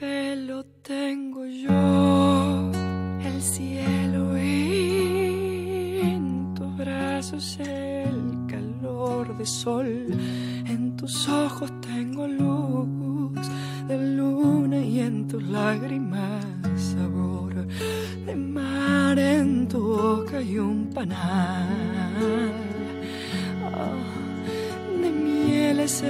pelo tengo yo el cielo en tus brazos el calor de sol. En tus ojos tengo luz de luna y en tus lágrimas sabor de mar. En tu boca y un panal oh, de mieles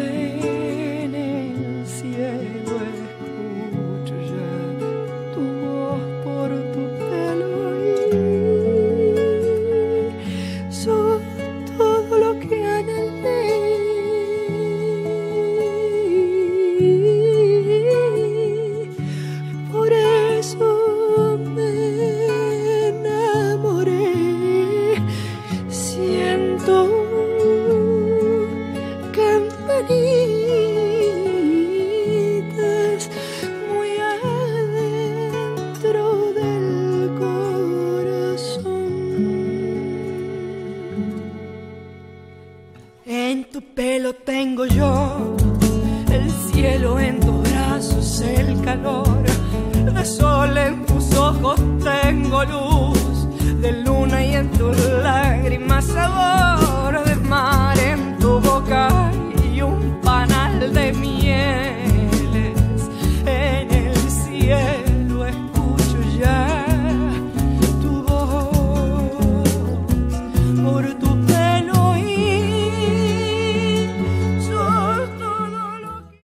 calor. De sol en tus ojos tengo luz